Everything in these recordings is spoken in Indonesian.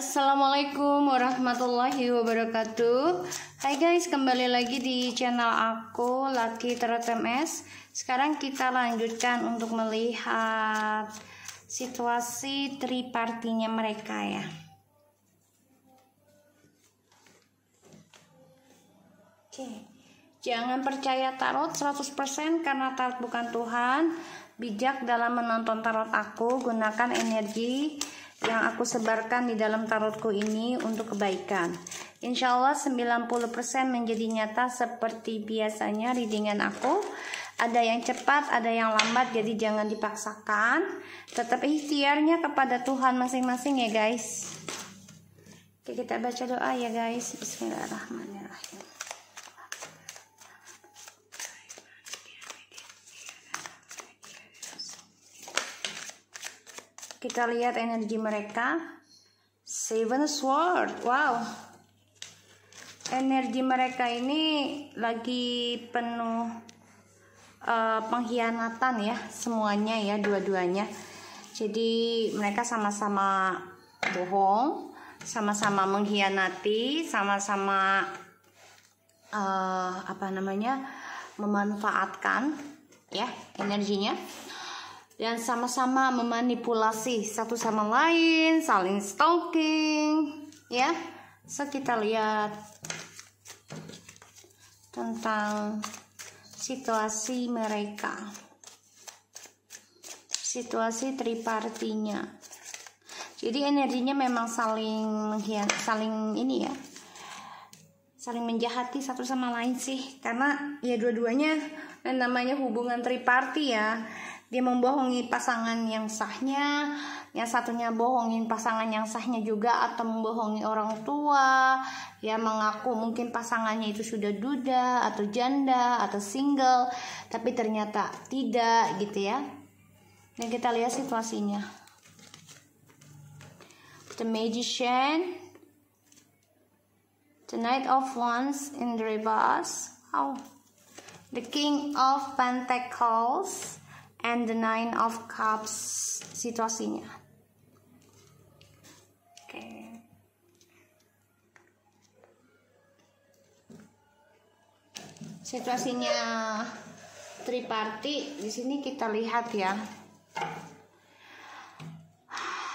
Assalamualaikum warahmatullahi wabarakatuh. Hai guys kembali lagi di channel aku Lucky Tarot MS Sekarang kita lanjutkan untuk melihat situasi tripartinya mereka ya. Oke Jangan percaya tarot 100% karena tarot bukan Tuhan. Bijak dalam menonton tarot aku Gunakan energi yang aku sebarkan di dalam tarotku ini untuk kebaikan. Insya Allah 90% menjadi nyata seperti biasanya readingan aku. Ada yang cepat, ada yang lambat, jadi jangan dipaksakan. Tetap ikhtiarnya kepada Tuhan masing-masing ya guys. Oke kita baca doa ya guys. Bismillahirrahmanirrahim. Kita lihat energi mereka. Seven Sword. Wow. Energi mereka ini lagi penuh uh, pengkhianatan ya, semuanya ya, dua-duanya. Jadi mereka sama-sama bohong, sama-sama mengkhianati, sama-sama uh, apa namanya? memanfaatkan ya energinya dan sama-sama memanipulasi satu sama lain, saling stalking, ya. So kita lihat tentang situasi mereka. Situasi tripartinya. Jadi energinya memang saling saling ini ya. Saling menjahati satu sama lain sih karena ya dua-duanya namanya hubungan triparti ya dia membohongi pasangan yang sahnya yang satunya bohongin pasangan yang sahnya juga atau membohongi orang tua. Ya mengaku mungkin pasangannya itu sudah duda atau janda atau single tapi ternyata tidak gitu ya. Dan kita lihat situasinya. The magician the knight of wands in the reverse. Oh the king of pentacles and the nine of cups situasinya. Oke. Situasinya triparti di sini kita lihat ya.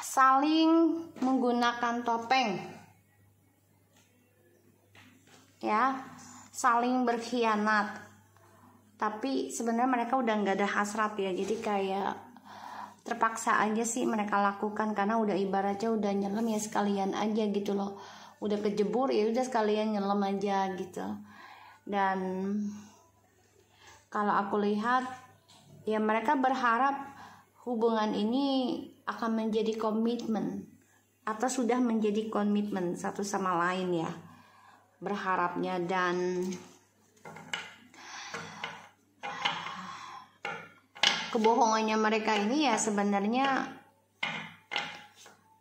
Saling menggunakan topeng. Ya saling berkhianat tapi sebenarnya mereka udah nggak ada hasrat ya. Jadi kayak terpaksa aja sih mereka lakukan. Karena udah ibaratnya udah nyelam ya sekalian aja gitu loh. Udah kejebur ya udah sekalian nyelam aja gitu. Dan kalau aku lihat ya mereka berharap hubungan ini akan menjadi komitmen. Atau sudah menjadi komitmen satu sama lain ya berharapnya. Dan kebohongannya mereka ini ya sebenarnya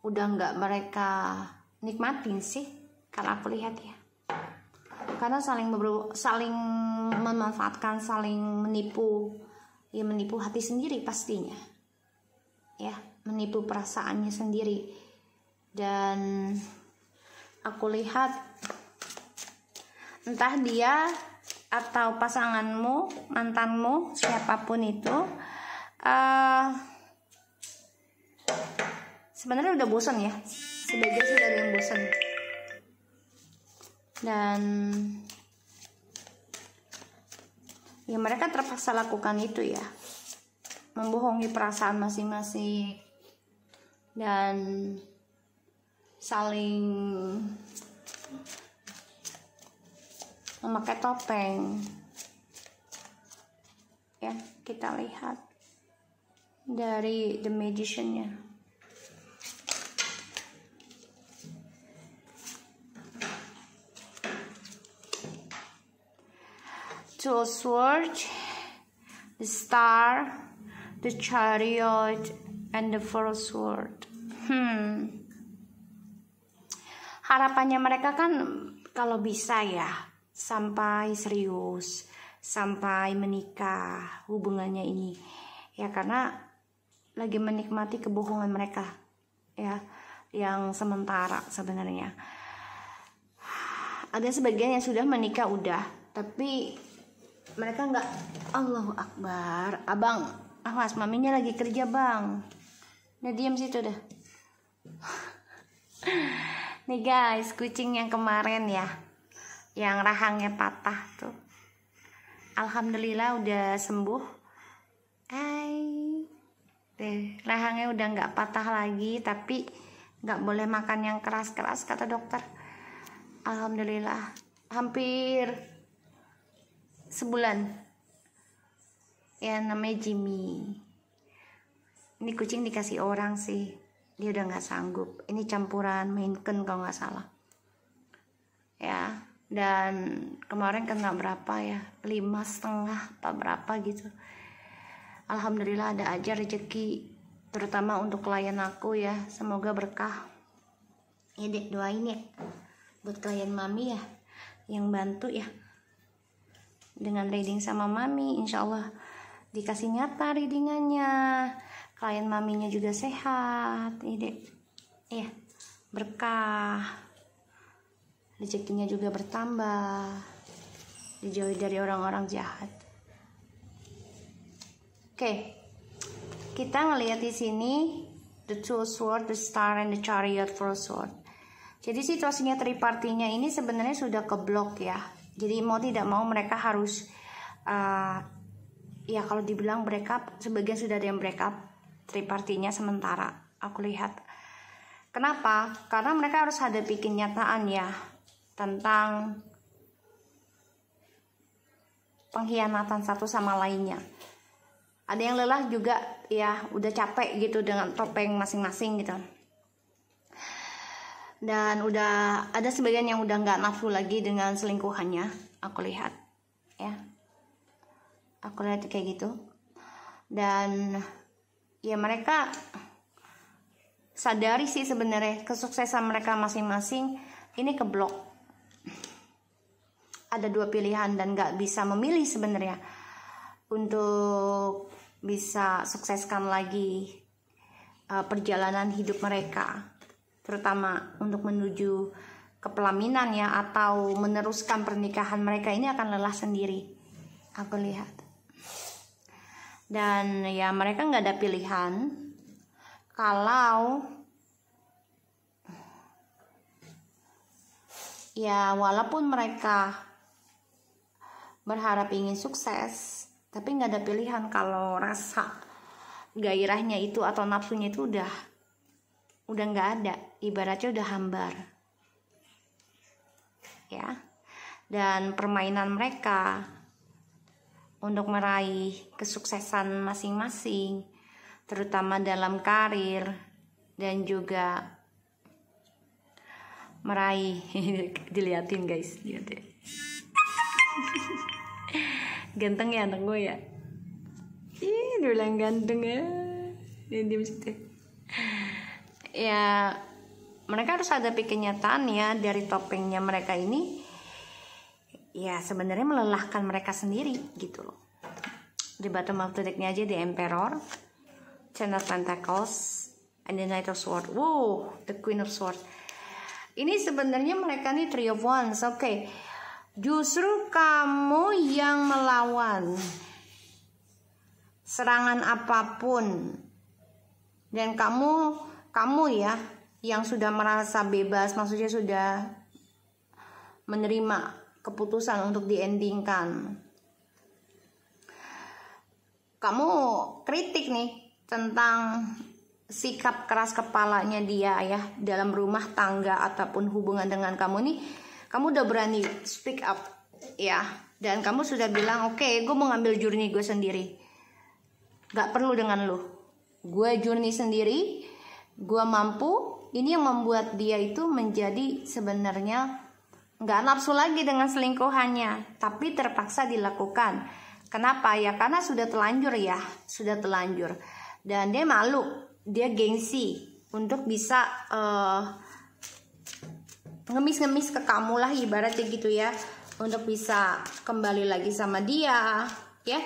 udah nggak mereka nikmatin sih kalau aku lihat ya. Karena saling saling memanfaatkan saling menipu. Ya menipu hati sendiri pastinya. Ya menipu perasaannya sendiri. Dan aku lihat entah dia atau pasanganmu mantanmu siapa pun itu uh, sebenarnya udah bosan ya. Sebagian sudah ada yang bosan. Dan ya mereka terpaksa lakukan itu ya. Membohongi perasaan masing-masing. Dan saling memakai topeng. Ya kita lihat dari The Magician-nya. Of Swords, the Star, the Chariot, and the Four of Swords. Hmm. Harapannya mereka kan kalau bisa ya sampai serius, sampai menikah hubungannya ini. Ya karena lagi menikmati kebohongan mereka ya yang sementara sebenarnya. Ada sebagian yang sudah menikah udah. Tapi mereka nggak Allahu Akbar abang awas maminya lagi kerja bang. Nah diam situ dah. Nih guys kucing yang kemarin ya yang rahangnya patah tuh. Alhamdulillah udah sembuh. Hai deh rahangnya udah nggak patah lagi tapi nggak boleh makan yang keras-keras kata dokter. Alhamdulillah. Hampir sebulan. Ya namanya Jimmy. Ini kucing dikasih orang sih. Dia udah nggak sanggup. Ini campuran Mainken kalau nggak salah. Ya dan kemarin kena berapa ya? Lima setengah apa berapa gitu Alhamdulillah ada aja rezeki terutama untuk klien aku ya. Semoga berkah. Ya dek doain ya buat klien mami ya yang bantu ya. Dengan reading sama mami insya Allah dikasih nyata readingannya. Klien maminya juga sehat ya dek. Ya berkah. Rezekinya juga bertambah. Dijauhi dari orang-orang jahat Oke, kita ngelihat di sini the two sword, the star, and the chariot for sword. Jadi situasinya tripartinya ini sebenarnya sudah keblok ya. Jadi mau tidak mau mereka harus uh, ya kalau dibilang break up, sebagian sudah ada yang break up tripartinya sementara. Aku lihat. Kenapa? Karena mereka harus hadapi kenyataan ya tentang pengkhianatan satu sama lainnya ada yang lelah juga ya udah capek gitu dengan topeng masing-masing gitu. Dan udah ada sebagian yang udah nggak nafsu lagi dengan selingkuhannya aku lihat ya. Aku lihat kayak gitu. Dan ya mereka sadari sih sebenarnya kesuksesan mereka masing-masing ini keblok. Ada dua pilihan dan nggak bisa memilih sebenarnya untuk bisa sukseskan lagi uh, perjalanan hidup mereka, terutama untuk menuju kepelaminan ya atau meneruskan pernikahan mereka ini akan lelah sendiri. Aku lihat. Dan ya mereka nggak ada pilihan kalau ya walaupun mereka berharap ingin sukses tapi nggak ada pilihan kalau rasa gairahnya itu atau nafsunya itu udah udah nggak ada. Ibaratnya udah hambar. Ya. Dan permainan mereka untuk meraih kesuksesan masing-masing terutama dalam karir dan juga meraih. Diliatin guys lihat ya ganteng ya anak gue ya? Ih bilang ganteng ya. Dia situ. Ya mereka harus hadapi kenyataan ya dari topengnya mereka ini. Ya sebenarnya melelahkan mereka sendiri gitu loh. Di bottom of the decknya aja the emperor ten of pentacles and the knight of sword wow the queen of sword ini sebenarnya mereka nih three of wands oke okay Justru kamu yang melawan serangan apa pun. Dan kamu kamu ya yang sudah merasa bebas maksudnya sudah menerima keputusan untuk diendingkan. Kamu kritik nih tentang sikap keras kepalanya dia ya dalam rumah tangga ataupun hubungan dengan kamu nih kamu udah berani speak up. Ya dan kamu sudah bilang oke okay, gue mau ngambil journey gue sendiri. Gak perlu dengan lo gue journey sendiri gue mampu. Ini yang membuat dia itu menjadi sebenarnya nggak nafsu lagi dengan selingkuhannya tapi terpaksa dilakukan. Kenapa? Ya karena sudah telanjur ya. Sudah telanjur. Dan dia malu. Dia gengsi untuk bisa uh, ngemis-ngemis ke kamu lah ibaratnya gitu ya. Untuk bisa kembali lagi sama dia ya.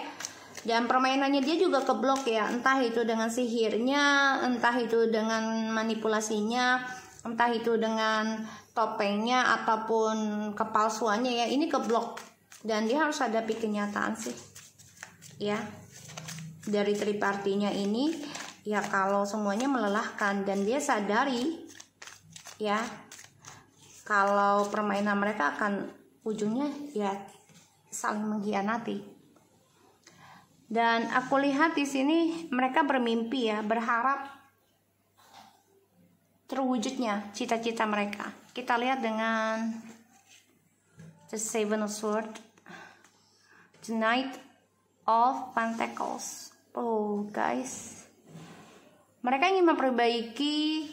Dan permainannya dia juga keblok ya. Entah itu dengan sihirnya entah itu dengan manipulasinya entah itu dengan topengnya ataupun kepalsuannya ya. Ini keblok. Dan dia harus hadapi kenyataan sih ya. Dari tripartinya ini ya kalau semuanya melelahkan dan dia sadari ya kalau permainan mereka akan ujungnya ya saling mengkhianati dan aku lihat di sini mereka bermimpi ya berharap terwujudnya cita-cita mereka. Kita lihat dengan the seven of sword, the knight of pentacles. Oh guys, mereka ingin memperbaiki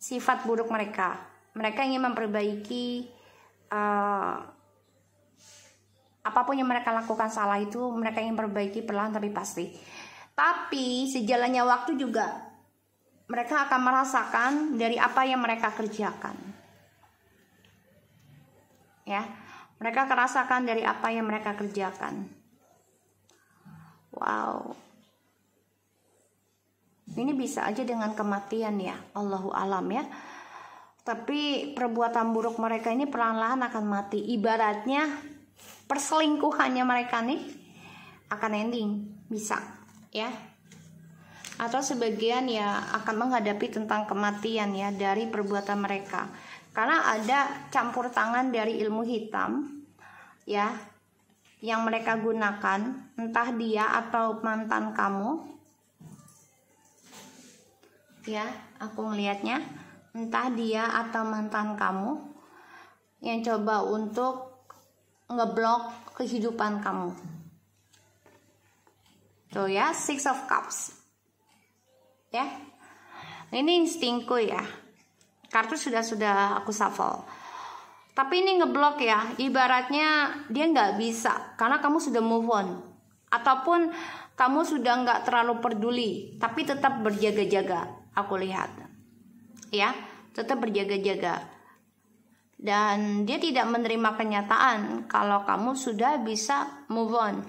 sifat buruk mereka. Mereka ingin memperbaiki uh, apa pun yang mereka lakukan salah itu mereka ingin perbaiki perlahan tapi pasti. Tapi sejalannya waktu juga mereka akan merasakan dari apa yang mereka kerjakan. Ya, mereka akan merasakan dari apa yang mereka kerjakan. Wow. Ini bisa aja dengan kematian ya, Allahu alam ya. Tapi perbuatan buruk mereka ini perlahan-lahan akan mati. Ibaratnya perselingkuhannya mereka nih akan ending, bisa ya. Atau sebagian ya akan menghadapi tentang kematian ya dari perbuatan mereka. Karena ada campur tangan dari ilmu hitam ya yang mereka gunakan. Entah dia atau mantan kamu. Ya aku melihatnya entah dia atau mantan kamu yang coba untuk ngeblok kehidupan kamu. Tuh ya six of cups. Ya. Ini instingku ya. Kartu sudah sudah aku shuffle. Tapi ini ngeblok ya. Ibaratnya dia nggak bisa karena kamu sudah move on. Ataupun kamu sudah nggak terlalu peduli tapi tetap berjaga-jaga. Aku lihat ya tetap berjaga-jaga. Dan dia tidak menerima kenyataan kalau kamu sudah bisa move on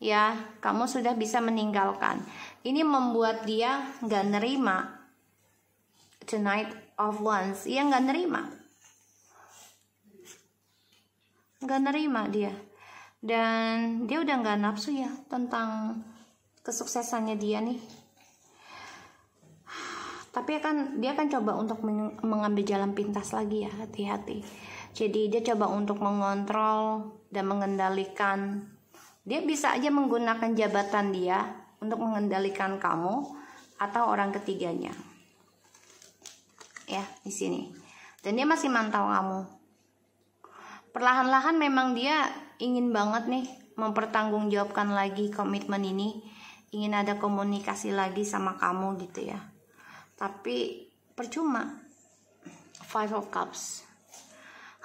ya. Kamu sudah bisa meninggalkan. Ini membuat dia nggak nerima tonight of ones ia nggak nerima. Nggak nerima dia. Dan dia udah nggak nafsu ya tentang kesuksesannya dia nih tapi akan dia akan coba untuk mengambil jalan pintas lagi ya hati-hati jadi dia coba untuk mengontrol dan mengendalikan dia bisa aja menggunakan jabatan dia untuk mengendalikan kamu atau orang ketiganya. Ya, di sini. Dan dia masih mantau kamu. Perlahan-lahan memang dia ingin banget nih mempertanggungjawabkan lagi komitmen ini, ingin ada komunikasi lagi sama kamu gitu ya. Tapi percuma. Five of Cups.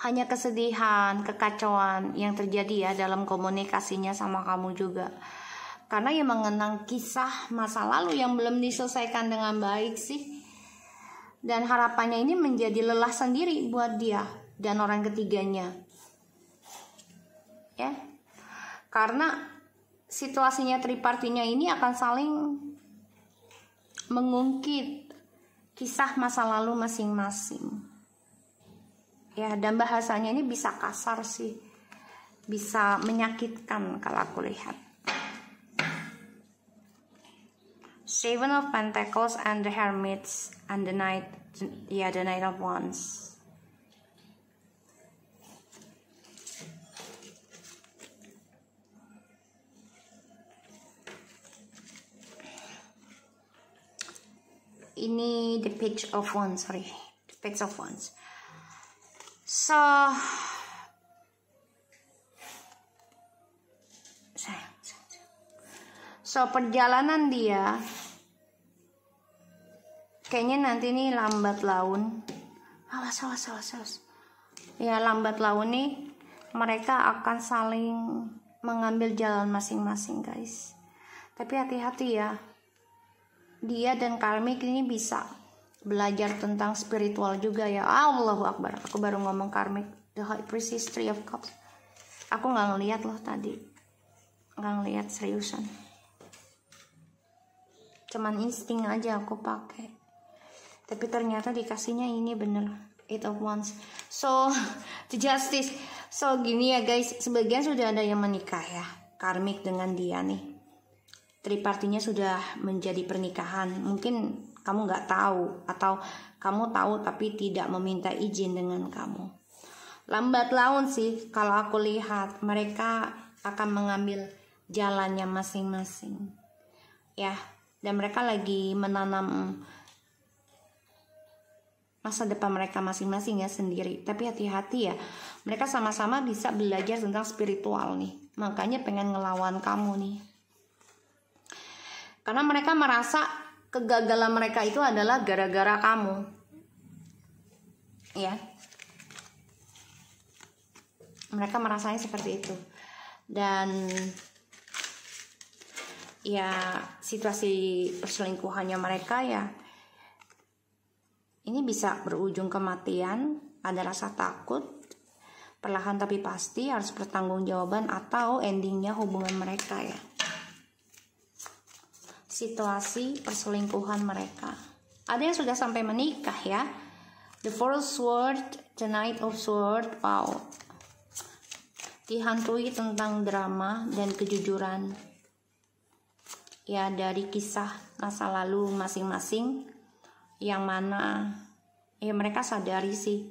Hanya kesedihan, kekacauan yang terjadi ya dalam komunikasinya sama kamu juga. Karena yang mengenang kisah masa lalu yang belum diselesaikan dengan baik sih. Dan harapannya ini menjadi lelah sendiri buat dia dan orang ketiganya. Ya. Karena situasinya tripartinya ini akan saling mengungkit kisah masa lalu masing-masing. Ya dan bahasanya ini bisa kasar sih. Bisa menyakitkan kalau aku lihat. Seven of Pentacles and the Hermits and the Knight, yeah, the Knight of Wands. Ini the Page of Wands, sorry, the Page of Wands. So, so perjalanan dia kayaknya nanti nih lambat laun. Awas awas awas awas. Ya lambat laun nih mereka akan saling mengambil jalan masing-masing guys. Tapi hati-hati ya dia dan karmik ini bisa belajar tentang spiritual juga ya. Allahu Akbar. Aku baru ngomong karmik. The high priest three of cups. Aku nggak ngeliat loh tadi. Nggak ngeliat seriusan. Cuman insting aja aku pakai. Tapi ternyata dikasihnya ini bener. Eight of wands. So the justice. So gini ya guys. Sebagian sudah ada yang menikah ya. Karmik dengan dia nih tripartinya sudah menjadi pernikahan mungkin kamu nggak tahu atau kamu tahu tapi tidak meminta izin dengan kamu lambat laun sih kalau aku lihat mereka akan mengambil jalannya masing-masing ya dan mereka lagi menanam masa depan mereka masing-masing ya sendiri. Tapi hati-hati ya, mereka sama-sama bisa belajar tentang spiritual nih. Makanya pengen ngelawan kamu nih. Karena mereka merasa kegagalan mereka itu adalah gara-gara kamu. Ya. Mereka merasanya seperti itu. Dan ya situasi perselingkuhannya mereka ya ini bisa berujung kematian, ada rasa takut, perlahan tapi pasti harus pertanggungjawaban atau endingnya hubungan mereka ya. Situasi perselingkuhan mereka. Ada yang sudah sampai menikah ya. The Four Sword, The Knight of Sword, wow. Dihantui tentang drama dan kejujuran. Ya dari kisah masa lalu masing-masing yang mana ya mereka sadari sih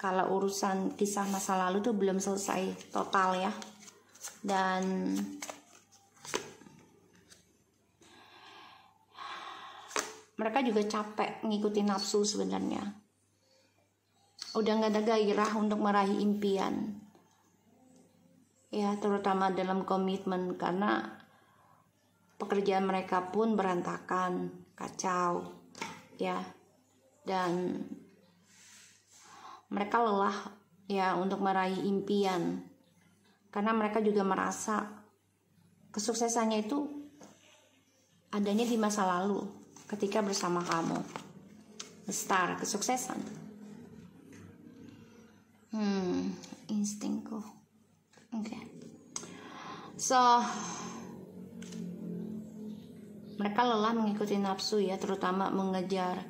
kalau urusan kisah masa lalu tuh belum selesai total ya dan mereka juga capek ngikutin nafsu sebenarnya. Udah nggak ada gairah untuk meraih impian. Ya terutama dalam komitmen karena pekerjaan mereka pun berantakan kacau ya. Dan mereka lelah ya untuk meraih impian. Karena mereka juga merasa kesuksesannya itu adanya di masa lalu ketika bersama kamu star kesuksesan hmm instingku oke okay. so mereka lelah mengikuti nafsu ya, terutama mengejar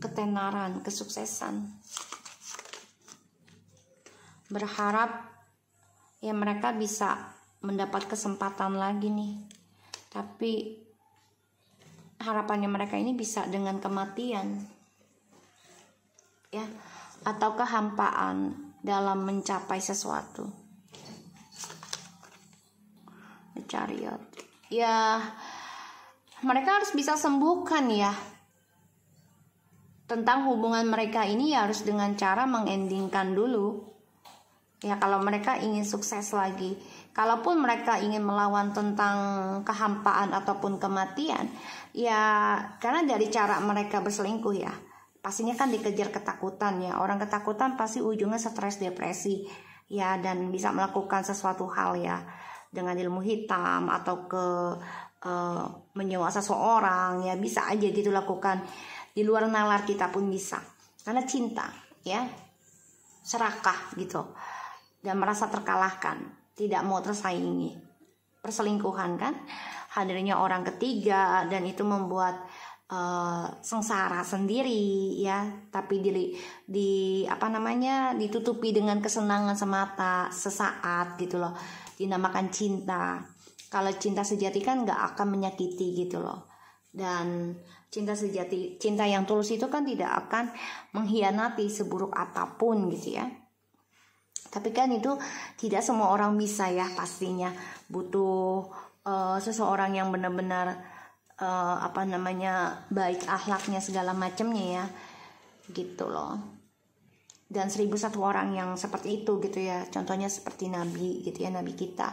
ketenaran, kesuksesan. Berharap ya mereka bisa mendapat kesempatan lagi nih. Tapi harapannya mereka ini bisa dengan kematian. Ya, atau kehampaan dalam mencapai sesuatu chariot ya mereka harus bisa sembuhkan ya tentang hubungan mereka ini ya harus dengan cara mengendingkan dulu ya kalau mereka ingin sukses lagi. Kalaupun mereka ingin melawan tentang kehampaan ataupun kematian ya karena dari cara mereka berselingkuh ya pastinya kan dikejar ketakutan ya. Orang ketakutan pasti ujungnya stres depresi ya dan bisa melakukan sesuatu hal ya dengan ilmu hitam atau ke uh, menyewa seseorang ya bisa aja gitu lakukan. Di luar nalar kita pun bisa. Karena cinta ya serakah gitu dan merasa terkalahkan tidak mau tersaingi. Perselingkuhan kan? Hadirnya orang ketiga dan itu membuat uh, sengsara sendiri ya. Tapi di di apa namanya ditutupi dengan kesenangan semata sesaat gitu loh. Dinamakan cinta. Kalau cinta sejati kan nggak akan menyakiti gitu loh. Dan cinta sejati cinta yang tulus itu kan tidak akan mengkhianati seburuk apa pun gitu ya tapi kan itu tidak semua orang bisa ya pastinya. Butuh uh, seseorang yang benar-benar uh, apa namanya baik akhlaknya segala macamnya ya. Gitu loh. Dan seribu satu orang yang seperti itu gitu ya. Contohnya seperti nabi gitu ya nabi kita.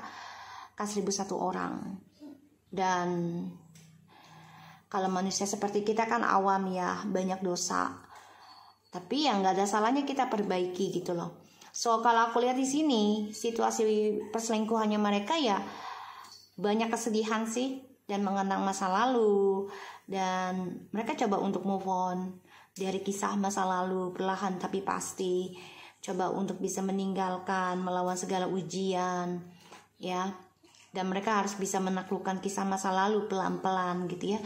Kan seribu satu orang. Dan kalau manusia seperti kita kan awam ya banyak dosa. Tapi yang nggak ada salahnya kita perbaiki gitu loh so kalau aku lihat di sini situasi perselingkuhannya mereka ya banyak kesedihan sih dan mengenang masa lalu. Dan mereka coba untuk move on dari kisah masa lalu perlahan tapi pasti. Coba untuk bisa meninggalkan melawan segala ujian ya. Dan mereka harus bisa menaklukkan kisah masa lalu pelan-pelan gitu ya.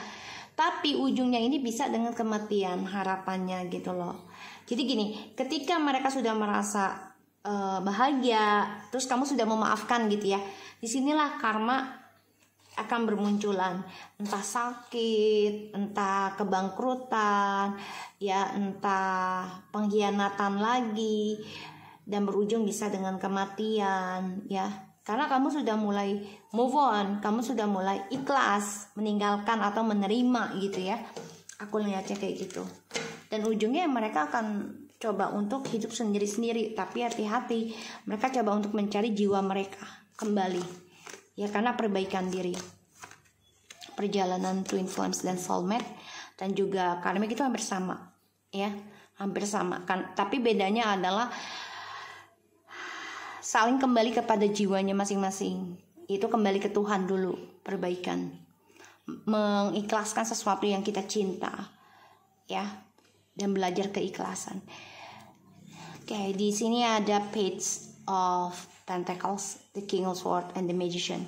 Tapi ujungnya ini bisa dengan kematian harapannya gitu loh. Jadi gini ketika mereka sudah merasa uh, bahagia terus kamu sudah memaafkan gitu ya di sinilah karma akan bermunculan entah sakit entah kebangkrutan ya entah pengkhianatan lagi dan berujung bisa dengan kematian ya karena kamu sudah mulai move on, kamu sudah mulai ikhlas meninggalkan atau menerima gitu ya. Aku lihatnya kayak gitu. Dan ujungnya mereka akan coba untuk hidup sendiri-sendiri, tapi hati-hati. Mereka coba untuk mencari jiwa mereka kembali. Ya karena perbaikan diri. Perjalanan twin flames dan soulmate dan juga karmik itu hampir sama, ya. Hampir sama kan. Tapi bedanya adalah saling kembali kepada jiwanya masing-masing. Itu kembali ke Tuhan dulu, perbaikan. Mengikhlaskan sesuatu yang kita cinta. Ya, dan belajar keikhlasan. Oke, di sini ada page of Pentacles, the King of Swords and the Magician.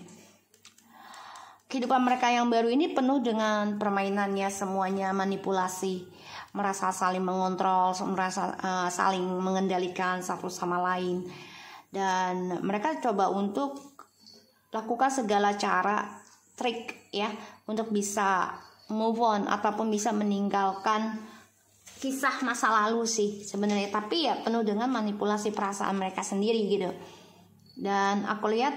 Kehidupan mereka yang baru ini penuh dengan permainannya semuanya manipulasi, merasa saling mengontrol, merasa uh, saling mengendalikan satu sama lain dan mereka coba untuk lakukan segala cara trik ya untuk bisa move on ataupun bisa meninggalkan kisah masa lalu sih sebenarnya tapi ya penuh dengan manipulasi perasaan mereka sendiri gitu dan aku lihat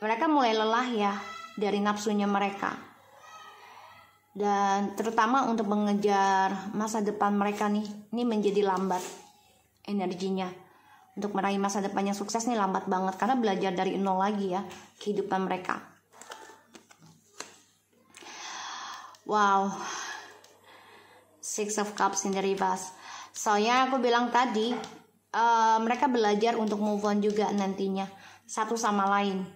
mereka mulai lelah ya dari nafsunya mereka dan terutama untuk mengejar masa depan mereka nih ini menjadi lambat energinya untuk meraih masa depan yang sukses nih lambat banget karena belajar dari nol lagi ya kehidupan mereka. Wow. Six of Cups in the reverse. Soalnya aku bilang tadi uh, mereka belajar untuk move on juga nantinya satu sama lain.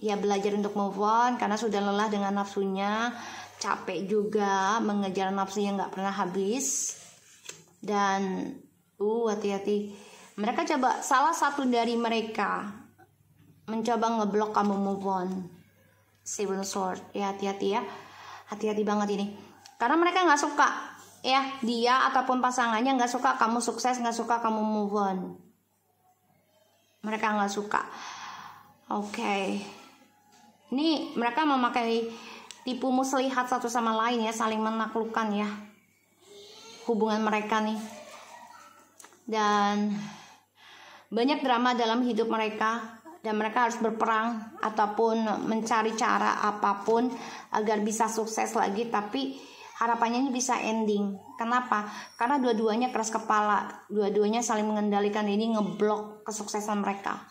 Ya belajar untuk move on karena sudah lelah dengan nafsunya, capek juga mengejar nafsu yang nggak pernah habis dan uh hati-hati mereka coba salah satu dari mereka mencoba ngeblok kamu move on. Seven Sword. Ya hati-hati ya. Hati-hati banget ini. Karena mereka nggak suka ya dia ataupun pasangannya nggak suka kamu sukses nggak suka kamu move on. Mereka nggak suka. Oke. Okay. Ini mereka memakai tipu muslihat satu sama lain ya, saling menaklukkan ya hubungan mereka nih. Dan banyak drama dalam hidup mereka dan mereka harus berperang ataupun mencari cara apa pun agar bisa sukses lagi tapi harapannya ini bisa ending. Kenapa? Karena dua-duanya keras kepala, dua-duanya saling mengendalikan ini ngeblok kesuksesan mereka.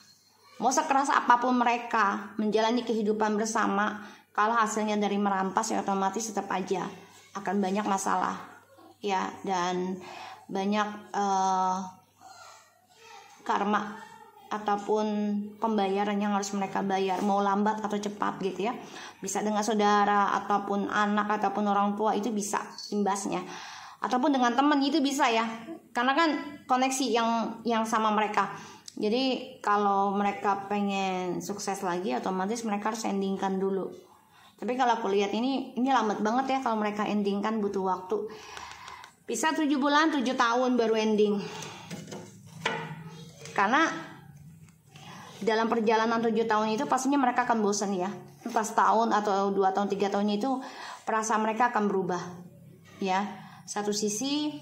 Mau sekeras apa pun mereka menjalani kehidupan bersama, kalau hasilnya dari merampas ya otomatis tetap aja akan banyak masalah. Ya, dan banyak uh, karma ataupun pembayaran yang harus mereka bayar mau lambat atau cepat gitu ya. Bisa dengan saudara ataupun anak ataupun orang tua itu bisa imbasnya. Ataupun dengan teman itu bisa ya karena kan koneksi yang yang sama mereka. Jadi kalau mereka pengen sukses lagi otomatis mereka harus endingkan dulu. Tapi kalau aku lihat ini ini lambat banget ya kalau mereka endingkan butuh waktu. Bisa tujuh bulan tujuh tahun baru ending. Karena dalam perjalanan tujuh tahun itu pastinya mereka akan bosan ya. Entah setahun atau dua tahun tiga tahunnya itu perasaan mereka akan berubah ya. Satu sisi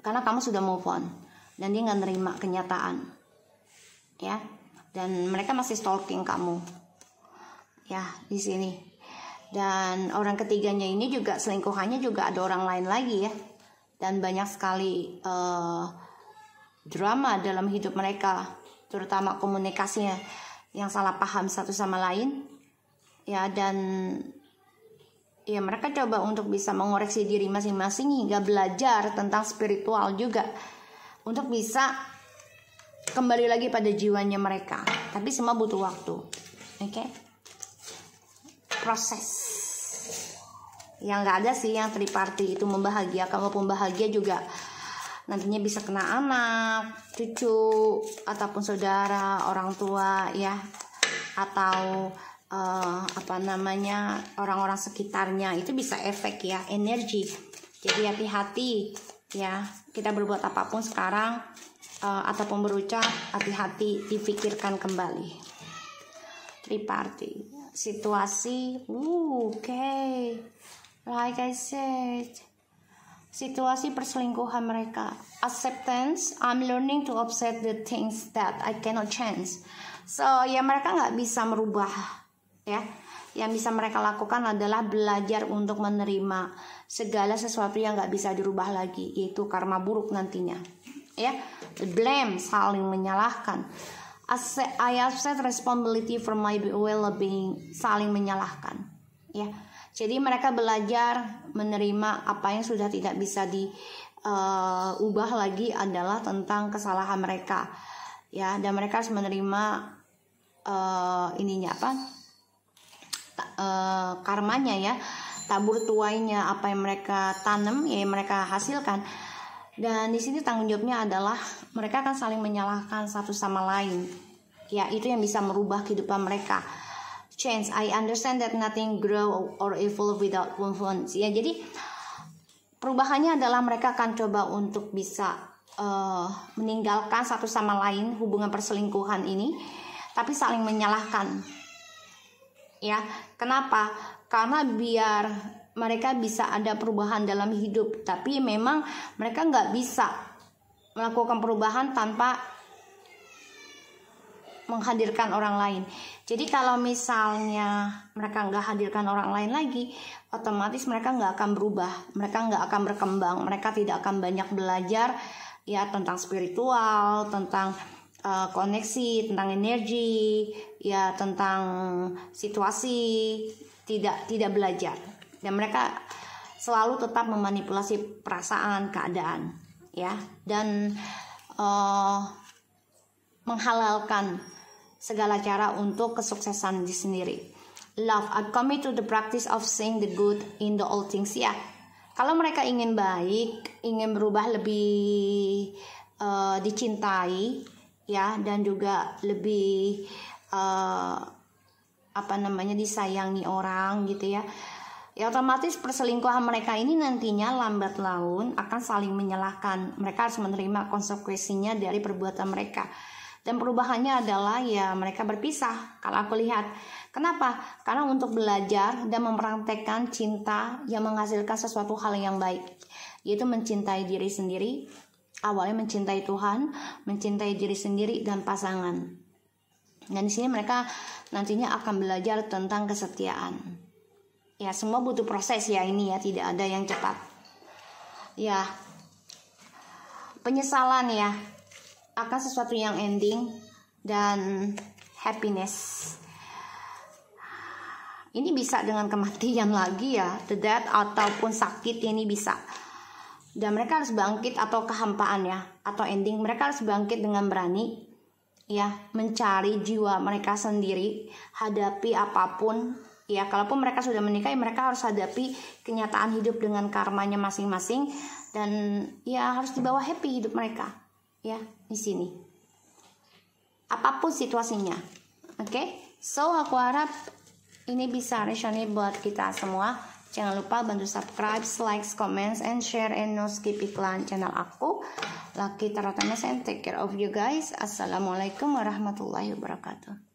karena kamu sudah move on dan dia nggak nerima kenyataan ya. Dan mereka masih stalking kamu ya di sini. Dan orang ketiganya ini juga selingkuhannya juga ada orang lain lagi ya. Dan banyak sekali uh, drama dalam hidup mereka, terutama komunikasinya yang salah paham satu sama lain. Ya dan ya mereka coba untuk bisa mengoreksi diri masing-masing hingga belajar tentang spiritual juga untuk bisa kembali lagi pada jiwanya mereka. Tapi semua butuh waktu. Oke. Okay? Proses yang nggak ada sih yang triparty itu membahagiakan maupun bahagia juga nantinya bisa kena anak, cucu, ataupun saudara, orang tua ya. atau uh, apa namanya orang-orang sekitarnya. Itu bisa efek ya energi. Jadi hati-hati ya. Kita berbuat apa pun sekarang uh, ataupun berucap hati-hati dipikirkan kembali. Triparty situasi uh, oke. Okay. like I said situasi perselingkuhan mereka. Acceptance I'm learning to accept the things that I cannot change. So ya mereka nggak bisa merubah ya. Yang bisa mereka lakukan adalah belajar untuk menerima segala sesuatu yang nggak bisa dirubah lagi yaitu karma buruk nantinya ya. Blame saling menyalahkan. I accept responsibility for my well-being saling menyalahkan ya jadi mereka belajar menerima apa yang sudah tidak bisa diubah uh, lagi adalah tentang kesalahan mereka ya dan mereka harus menerima uh, ininya apa uh, karmanya ya tabur tuainya apa yang mereka tanam ya yang mereka hasilkan dan di sini tanggung jawabnya adalah mereka akan saling menyalahkan satu sama lain. Ya, itu yang bisa merubah kehidupan mereka. Change, I understand that nothing grow or evolve without influence. Ya, jadi perubahannya adalah mereka akan coba untuk bisa uh, meninggalkan satu sama lain hubungan perselingkuhan ini, tapi saling menyalahkan. Ya, kenapa? Karena biar mereka bisa ada perubahan dalam hidup tapi memang mereka nggak bisa melakukan perubahan tanpa menghadirkan orang lain. Jadi kalau misalnya mereka nggak hadirkan orang lain lagi, otomatis mereka nggak akan berubah, mereka nggak akan berkembang, mereka tidak akan banyak belajar ya tentang spiritual, tentang uh, koneksi, tentang energi, ya tentang situasi, tidak tidak belajar dan mereka selalu tetap memanipulasi perasaan keadaan ya dan uh, menghalalkan segala cara untuk kesuksesan di sendiri. Love I commit to the practice of seeing the good in the all things ya. Kalau mereka ingin baik ingin berubah lebih uh, dicintai ya dan juga lebih uh, apa namanya disayangi orang gitu ya ya otomatis perselingkuhan mereka ini nantinya lambat laun akan saling menyalahkan. Mereka harus menerima konsekuensinya dari perbuatan mereka dan perubahannya adalah ya mereka berpisah kalau aku lihat. Kenapa? Karena untuk belajar dan mempraktekkan cinta yang menghasilkan sesuatu hal yang baik. Yaitu mencintai diri sendiri awalnya mencintai Tuhan mencintai diri sendiri dan pasangan. Dan di sini mereka nantinya akan belajar tentang kesetiaan. Ya semua butuh proses ya ini ya tidak ada yang cepat. Ya penyesalan ya akan sesuatu yang ending dan happiness. Ini bisa dengan kematian lagi ya the death ataupun sakit ini bisa. Dan mereka harus bangkit atau kehampaan ya atau ending. Mereka harus bangkit dengan berani ya mencari jiwa mereka sendiri hadapi apa pun ya. Kalaupun mereka sudah menikah mereka harus hadapi kenyataan hidup dengan karmanya masing-masing dan ya harus dibawa happy hidup mereka ya di sini. Apa pun situasinya oke? Okay? so aku harap ini bisa resonate buat kita semua. Jangan lupa bantu subscribe like comments and share and no skip iklan channel aku. Lucky Tarotanes and take care of you guys. Assalamualaikum warahmatullahi wabarakatuh